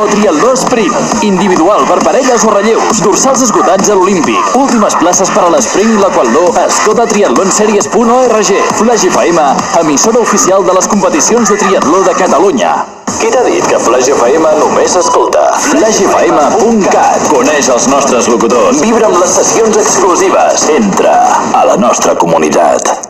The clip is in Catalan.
o triatló sprint, individual per parelles o relleus, dorsals esgotats a l'Olímpic, últimes places per a l'esprint i la qualdó, escota triatlonseries.org, Flash FM, emissora oficial de les competicions de triatló de Catalunya. Qui t'ha dit que Flash FM només escolta? flashfm.cat Coneix els nostres locutors, vibra amb les sessions exclusives, entra a la nostra comunitat.